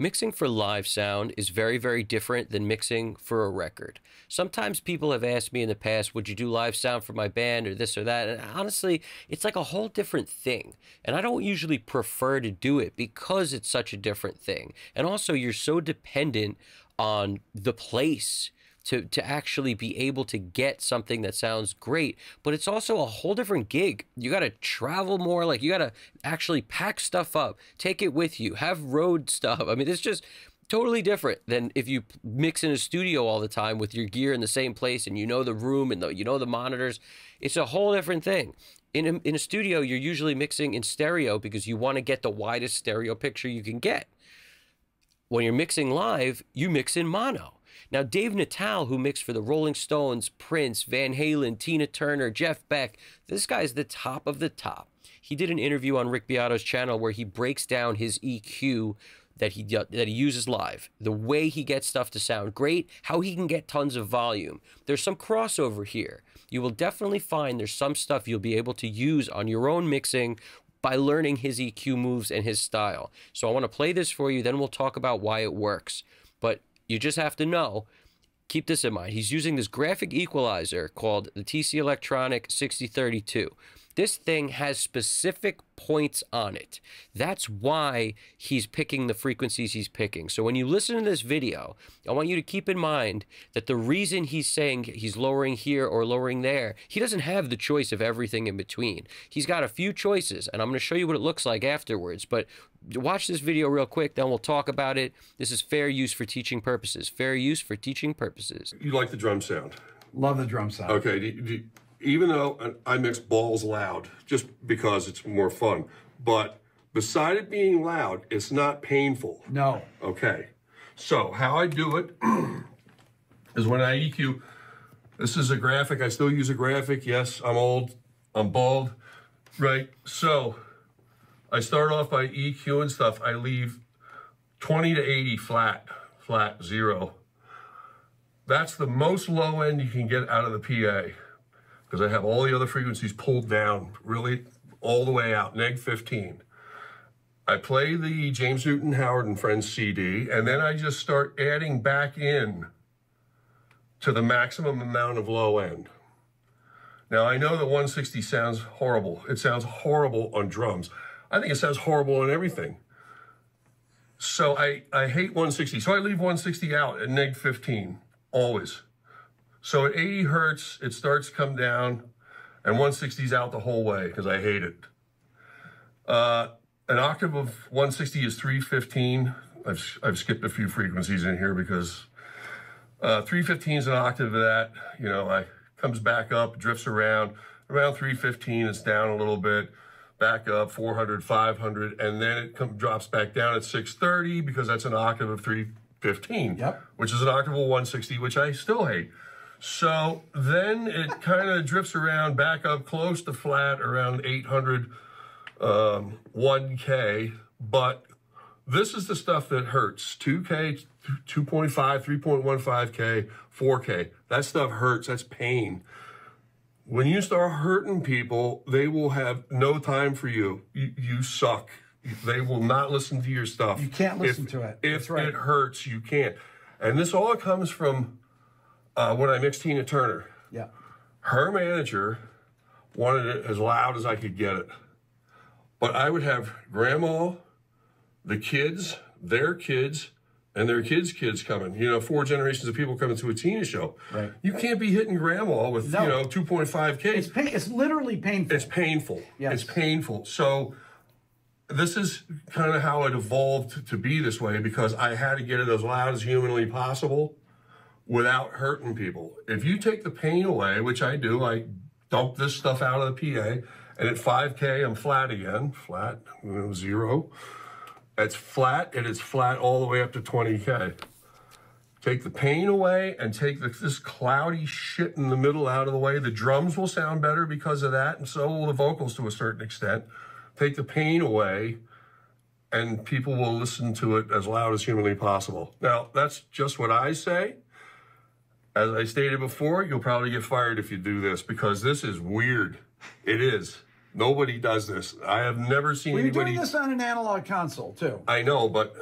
Mixing for live sound is very, very different than mixing for a record. Sometimes people have asked me in the past, would you do live sound for my band or this or that? And honestly, it's like a whole different thing. And I don't usually prefer to do it because it's such a different thing. And also, you're so dependent on the place to to actually be able to get something that sounds great but it's also a whole different gig. You got to travel more like you got to actually pack stuff up take it with you have road stuff. I mean it's just totally different than if you mix in a studio all the time with your gear in the same place and you know the room and the, you know the monitors. It's a whole different thing. In a, in a studio you're usually mixing in stereo because you want to get the widest stereo picture you can get. When you're mixing live you mix in mono now, Dave Natale, who mixed for the Rolling Stones, Prince, Van Halen, Tina Turner, Jeff Beck, this guy's the top of the top. He did an interview on Rick Beato's channel where he breaks down his EQ that he that he uses live, the way he gets stuff to sound great, how he can get tons of volume. There's some crossover here. You will definitely find there's some stuff you'll be able to use on your own mixing by learning his EQ moves and his style. So I want to play this for you, then we'll talk about why it works. You just have to know. Keep this in mind. He's using this graphic equalizer called the TC Electronic 6032. This thing has specific points on it. That's why he's picking the frequencies he's picking. So when you listen to this video, I want you to keep in mind that the reason he's saying he's lowering here or lowering there, he doesn't have the choice of everything in between. He's got a few choices, and I'm going to show you what it looks like afterwards. But watch this video real quick, then we'll talk about it. This is fair use for teaching purposes. Fair use for teaching purposes. You like the drum sound? Love the drum sound. Okay. Do, do, even though I mix balls loud, just because it's more fun, but beside it being loud, it's not painful. No. Okay. So how I do it is when I EQ, this is a graphic. I still use a graphic. Yes, I'm old. I'm bald. Right. So I start off by EQ and stuff. I leave 20 to 80 flat, flat, zero. That's the most low end you can get out of the PA because I have all the other frequencies pulled down really all the way out, neg 15. I play the James Newton Howard and Friends CD, and then I just start adding back in to the maximum amount of low end. Now, I know that 160 sounds horrible. It sounds horrible on drums. I think it sounds horrible on everything. So I, I hate 160. So I leave 160 out at neg 15, always. So at 80 hertz, it starts to come down, and 160's out the whole way because I hate it. Uh, an octave of 160 is 315. I've, I've skipped a few frequencies in here because uh, 315 is an octave of that. You know, I comes back up, drifts around. Around 315, it's down a little bit. Back up 400, 500, and then it come, drops back down at 630 because that's an octave of 315, yep. which is an octave of 160, which I still hate. So then it kind of drifts around back up close to flat around 800, um, 1K. But this is the stuff that hurts 2K, 2.5, 3.15K, 4K. That stuff hurts. That's pain. When you start hurting people, they will have no time for you. You, you suck. They will not listen to your stuff. You can't listen if, to it. If right. it hurts, you can't. And this all comes from uh, when I mixed Tina Turner. Yeah. Her manager wanted it as loud as I could get it. But I would have grandma, the kids, their kids, and their kids' kids coming. You know, four generations of people coming to a Tina show. Right. You can't be hitting grandma with, no. you know, 2.5K. It's, pain, it's literally painful. It's painful. Yes. It's painful. So this is kind of how it evolved to be this way because I had to get it as loud as humanly possible without hurting people. If you take the pain away, which I do, I dump this stuff out of the PA, and at 5K, I'm flat again, flat, zero. It's flat, and it's flat all the way up to 20K. Take the pain away and take the, this cloudy shit in the middle out of the way. The drums will sound better because of that, and so will the vocals to a certain extent. Take the pain away, and people will listen to it as loud as humanly possible. Now, that's just what I say. As I stated before, you'll probably get fired if you do this because this is weird. It is. Nobody does this. I have never seen We're anybody. doing this on an analog console too. I know, but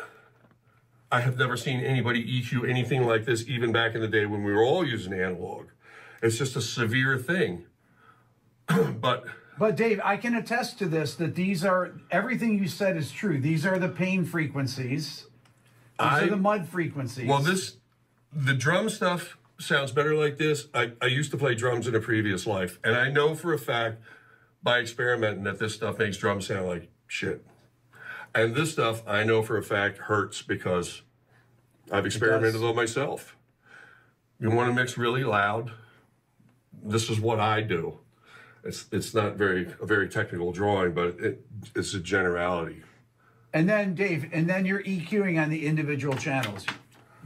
I have never seen anybody EQ anything like this, even back in the day when we were all using analog. It's just a severe thing. but But Dave, I can attest to this that these are everything you said is true. These are the pain frequencies. These I- are the mud frequencies. well, this the drum stuff sounds better like this. I, I used to play drums in a previous life, and I know for a fact by experimenting that this stuff makes drums sound like shit. And this stuff I know for a fact hurts because I've experimented on myself. You want to mix really loud? This is what I do. It's it's not very a very technical drawing, but it, it's a generality. and then Dave, and then you're EQing on the individual channels.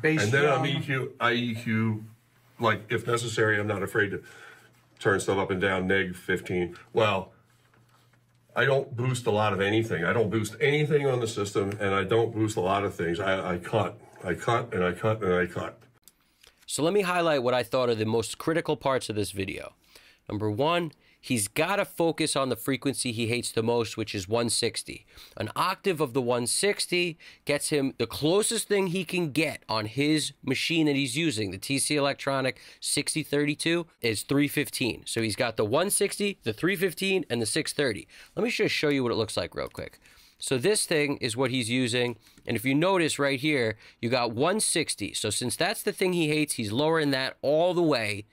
Based And then I'm. EQ, I EQ, like if necessary, I'm not afraid to turn stuff up and down, neg 15. Well, I don't boost a lot of anything. I don't boost anything on the system, and I don't boost a lot of things. I, I cut, I cut, and I cut, and I cut. So let me highlight what I thought are the most critical parts of this video. Number one, he's got to focus on the frequency he hates the most, which is 160. An octave of the 160 gets him the closest thing he can get on his machine that he's using. The TC Electronic 6032 is 315. So he's got the 160, the 315, and the 630. Let me just show you what it looks like real quick. So this thing is what he's using. And if you notice right here, you got 160. So since that's the thing he hates, he's lowering that all the way.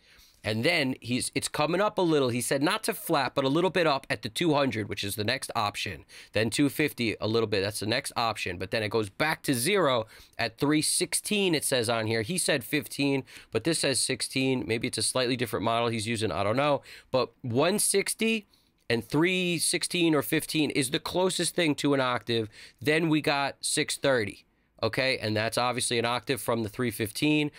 And then he's it's coming up a little. He said not to flat, but a little bit up at the 200, which is the next option. Then 250 a little bit. That's the next option. But then it goes back to zero at 316. It says on here. He said 15, but this says 16. Maybe it's a slightly different model he's using. I don't know. But 160 and 316 or 15 is the closest thing to an octave. Then we got 630. Okay, and that's obviously an octave from the 315,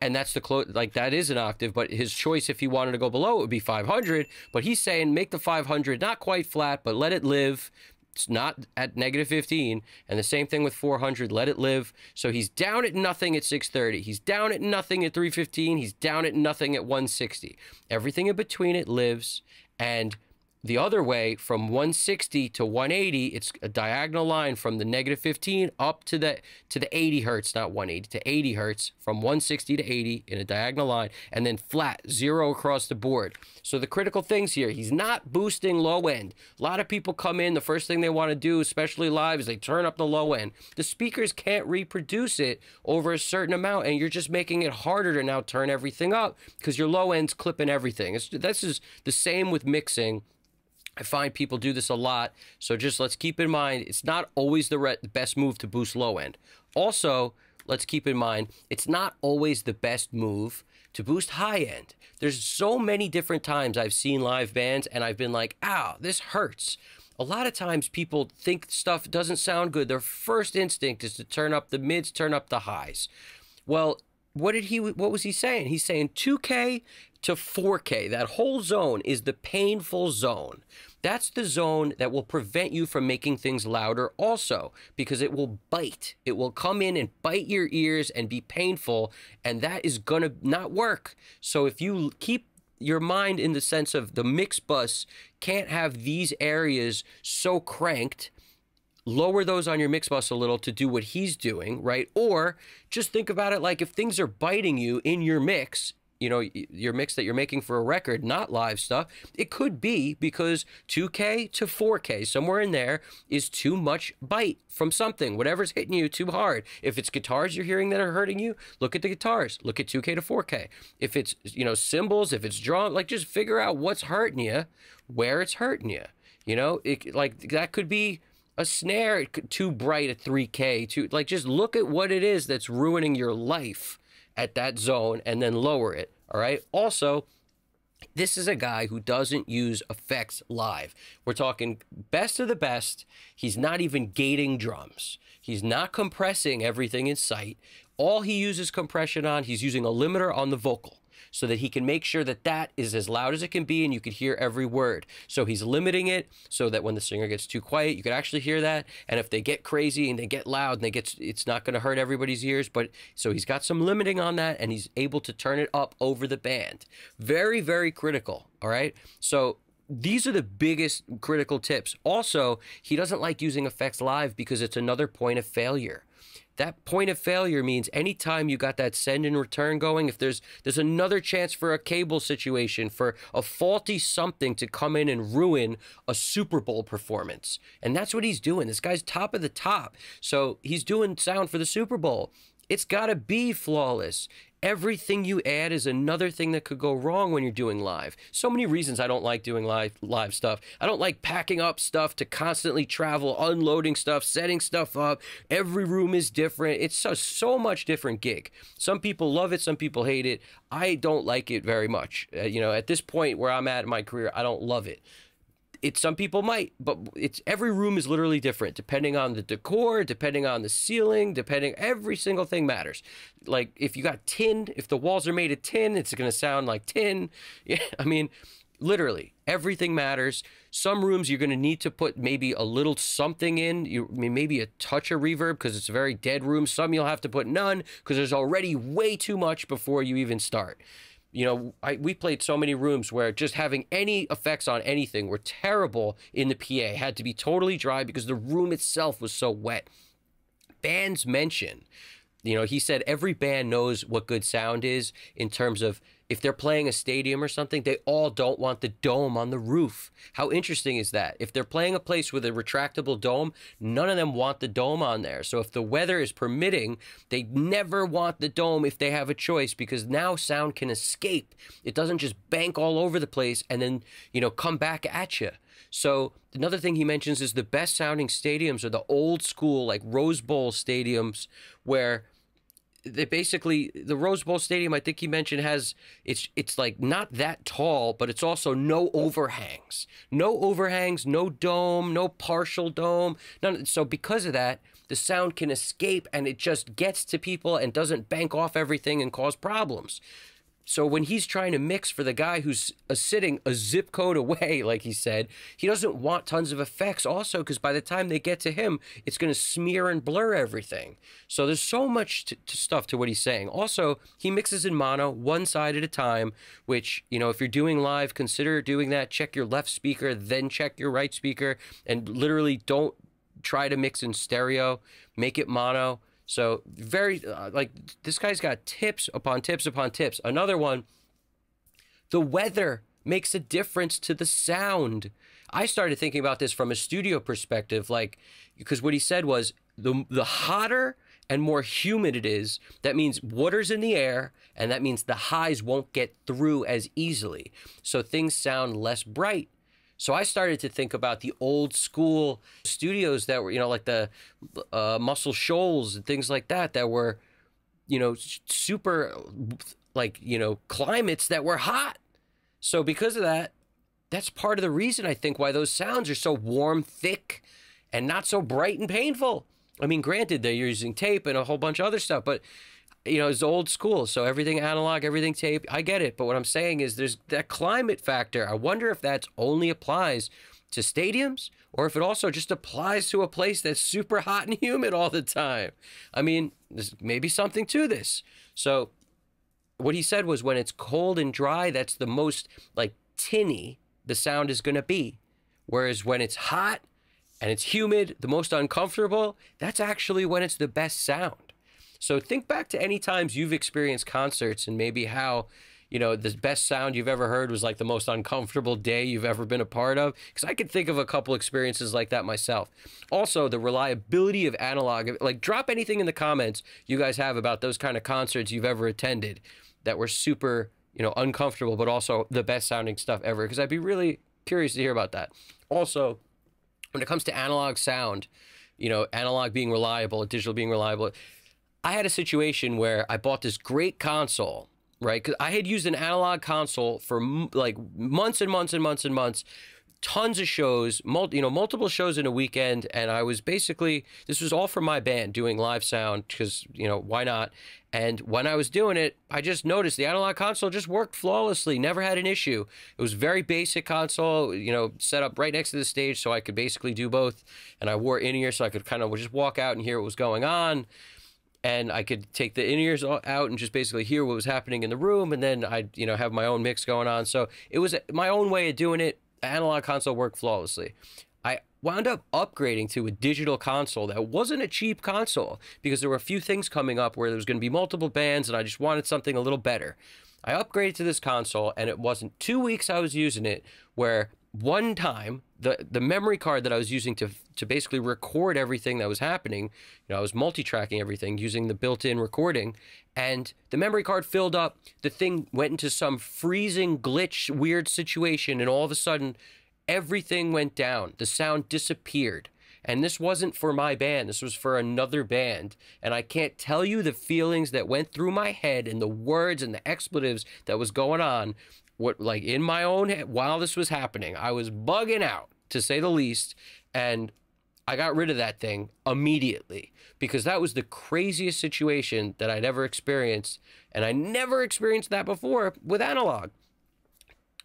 and that's the close. Like that is an octave, but his choice if he wanted to go below it would be 500. But he's saying make the 500 not quite flat, but let it live. It's not at negative 15, and the same thing with 400. Let it live. So he's down at nothing at 630. He's down at nothing at 315. He's down at nothing at 160. Everything in between it lives, and the other way, from 160 to 180, it's a diagonal line from the negative 15 up to the to the 80 hertz, not 180 to 80 hertz, from 160 to 80 in a diagonal line, and then flat zero across the board. So the critical things here, he's not boosting low end. A lot of people come in, the first thing they want to do, especially live, is they turn up the low end. The speakers can't reproduce it over a certain amount, and you're just making it harder to now turn everything up because your low end's clipping everything. It's, this is the same with mixing. I find people do this a lot. So just let's keep in mind it's not always the best move to boost low end. Also, let's keep in mind it's not always the best move to boost high end. There's so many different times I've seen live bands and I've been like, ow, this hurts. A lot of times people think stuff doesn't sound good. Their first instinct is to turn up the mids, turn up the highs. Well, what did he what was he saying? He's saying 2K to 4K. That whole zone is the painful zone. That's the zone that will prevent you from making things louder also because it will bite. It will come in and bite your ears and be painful and that is going to not work. So if you keep your mind in the sense of the mix bus can't have these areas so cranked lower those on your mix bus a little to do what he's doing, right? Or just think about it like if things are biting you in your mix, you know, your mix that you're making for a record, not live stuff, it could be because 2K to 4K, somewhere in there, is too much bite from something, whatever's hitting you too hard. If it's guitars you're hearing that are hurting you, look at the guitars, look at 2K to 4K. If it's, you know, cymbals, if it's drum, like just figure out what's hurting you, where it's hurting you. You know, it, like that could be a snare too bright at 3k too like just look at what it is that's ruining your life at that zone and then lower it all right also this is a guy who doesn't use effects live. We're talking best of the best. He's not even gating drums. He's not compressing everything in sight. All he uses compression on, he's using a limiter on the vocal so that he can make sure that that is as loud as it can be and you could hear every word. So he's limiting it so that when the singer gets too quiet, you could actually hear that. And if they get crazy and they get loud and they get, it's not going to hurt everybody's ears. But so he's got some limiting on that and he's able to turn it up over the band. Very, very critical. All right. So these are the biggest critical tips. Also, he doesn't like using effects live because it's another point of failure. That point of failure means anytime you got that send and return going, if there's there's another chance for a cable situation, for a faulty something to come in and ruin a Super Bowl performance. And that's what he's doing. This guy's top of the top. So he's doing sound for the Super Bowl. It's got to be flawless everything you add is another thing that could go wrong when you're doing live. So many reasons I don't like doing live live stuff. I don't like packing up stuff to constantly travel, unloading stuff, setting stuff up. Every room is different. It's so so much different gig. Some people love it, some people hate it. I don't like it very much. Uh, you know, at this point where I'm at in my career, I don't love it it some people might but it's every room is literally different depending on the decor depending on the ceiling depending every single thing matters. Like if you got tin if the walls are made of tin it's going to sound like tin. Yeah i mean literally everything matters. Some rooms you're going to need to put maybe a little something in you maybe a touch of reverb because it's a very dead room. Some you'll have to put none because there's already way too much before you even start you know, I, we played so many rooms where just having any effects on anything were terrible in the PA. Had to be totally dry because the room itself was so wet. Bands mention, you know, he said every band knows what good sound is in terms of if they're playing a stadium or something, they all don't want the dome on the roof. How interesting is that? If they're playing a place with a retractable dome, none of them want the dome on there. So if the weather is permitting, they never want the dome if they have a choice because now sound can escape. It doesn't just bank all over the place and then, you know, come back at you. So another thing he mentions is the best sounding stadiums are the old school like Rose Bowl stadiums where they basically the Rose Bowl Stadium. I think he mentioned has it's it's like not that tall, but it's also no overhangs, no overhangs, no dome, no partial dome. None. So because of that, the sound can escape and it just gets to people and doesn't bank off everything and cause problems. So when he's trying to mix for the guy who's uh, sitting a zip code away, like he said, he doesn't want tons of effects also because by the time they get to him, it's going to smear and blur everything. So there's so much to stuff to what he's saying. Also, he mixes in mono one side at a time, which, you know, if you're doing live, consider doing that. Check your left speaker, then check your right speaker, and literally don't try to mix in stereo. Make it mono so very uh, like this guy's got tips upon tips upon tips. Another one, the weather makes a difference to the sound. I started thinking about this from a studio perspective, like because what he said was the the hotter and more humid it is, that means water's in the air, and that means the highs won't get through as easily. So things sound less bright. So I started to think about the old school studios that were, you know, like the uh, Muscle Shoals and things like that, that were, you know, super, like, you know, climates that were hot. So because of that, that's part of the reason I think why those sounds are so warm, thick, and not so bright and painful. I mean, granted, they're using tape and a whole bunch of other stuff, but you know, it's old school. So everything analog, everything tape. I get it. But what I'm saying is there's that climate factor. I wonder if that only applies to stadiums or if it also just applies to a place that's super hot and humid all the time. I mean, there's maybe something to this. So what he said was when it's cold and dry, that's the most like tinny the sound is going to be. Whereas when it's hot and it's humid, the most uncomfortable, that's actually when it's the best sound. So think back to any times you've experienced concerts and maybe how, you know, the best sound you've ever heard was like the most uncomfortable day you've ever been a part of. Because I could think of a couple experiences like that myself. Also, the reliability of analog. Like, drop anything in the comments you guys have about those kind of concerts you've ever attended that were super, you know, uncomfortable, but also the best sounding stuff ever. Because I'd be really curious to hear about that. Also, when it comes to analog sound, you know, analog being reliable, digital being reliable I had a situation where I bought this great console, right? Because I had used an analog console for like months and months and months and months, tons of shows, you know, multiple shows in a weekend, and I was basically this was all for my band doing live sound because you know why not? And when I was doing it, I just noticed the analog console just worked flawlessly, never had an issue. It was very basic console, you know, set up right next to the stage so I could basically do both. And I wore in ear so I could kind of just walk out and hear what was going on and I could take the in ears out and just basically hear what was happening in the room, and then I'd you know have my own mix going on. So it was my own way of doing it. Analog console worked flawlessly. I wound up upgrading to a digital console that wasn't a cheap console because there were a few things coming up where there was going to be multiple bands and I just wanted something a little better. I upgraded to this console and it wasn't two weeks I was using it where one time the the memory card that I was using to to basically record everything that was happening, you know, I was multi-tracking everything using the built-in recording, and the memory card filled up. The thing went into some freezing glitch, weird situation, and all of a sudden, everything went down. The sound disappeared. And this wasn't for my band, this was for another band. And I can't tell you the feelings that went through my head and the words and the expletives that was going on what like in my own head while this was happening. I was bugging out to say the least, and I got rid of that thing immediately because that was the craziest situation that I'd ever experienced, and I never experienced that before with analog.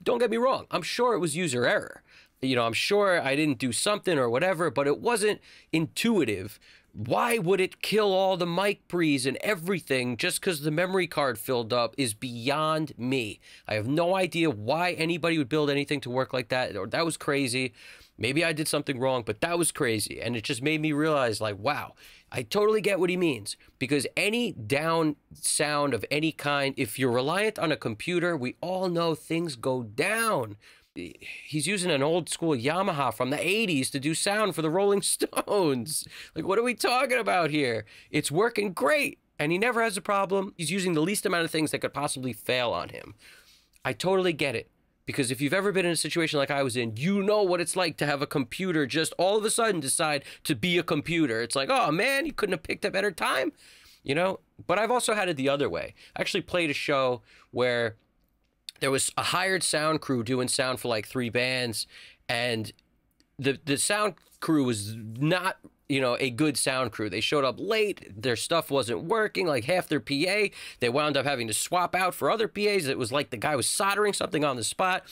Don't get me wrong, I'm sure it was user error. You know, I'm sure I didn't do something or whatever, but it wasn't intuitive why would it kill all the mic pre's and everything just because the memory card filled up is beyond me. I have no idea why anybody would build anything to work like that. Or that was crazy. Maybe I did something wrong, but that was crazy. And it just made me realize, like, wow, I totally get what he means. Because any down sound of any kind, if you're reliant on a computer, we all know things go down he's using an old school Yamaha from the 80s to do sound for the Rolling Stones. Like, what are we talking about here? It's working great, and he never has a problem. He's using the least amount of things that could possibly fail on him. I totally get it. Because if you've ever been in a situation like I was in, you know what it's like to have a computer just all of a sudden decide to be a computer. It's like, oh man, you couldn't have picked a better time, you know? But I've also had it the other way. I actually played a show where there was a hired sound crew doing sound for like three bands, and the the sound crew was not you know a good sound crew. They showed up late. Their stuff wasn't working. Like half their PA, they wound up having to swap out for other PAs. It was like the guy was soldering something on the spot.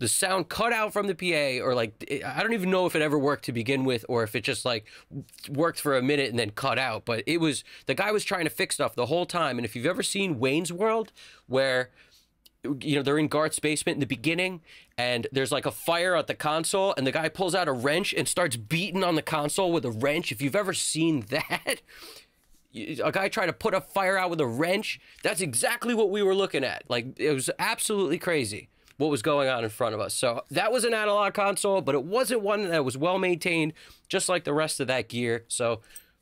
The sound cut out from the PA, or like I don't even know if it ever worked to begin with, or if it just like worked for a minute and then cut out. But it was the guy was trying to fix stuff the whole time. And if you've ever seen Wayne's World, where you know, they're in Garth's basement in the beginning, and there's like a fire at the console, and the guy pulls out a wrench and starts beating on the console with a wrench. If you've ever seen that, a guy trying to put a fire out with a wrench, that's exactly what we were looking at. Like, it was absolutely crazy what was going on in front of us. So that was an analog console, but it wasn't one that was well maintained, just like the rest of that gear. So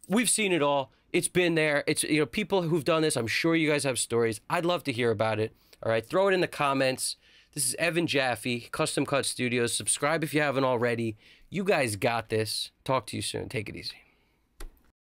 we've seen it all. It's been there. It's, you know, people who've done this, I'm sure you guys have stories. I'd love to hear about it. All right, throw it in the comments. This is Evan Jaffee, Custom Cut Studios. Subscribe if you haven't already. You guys got this. Talk to you soon. Take it easy.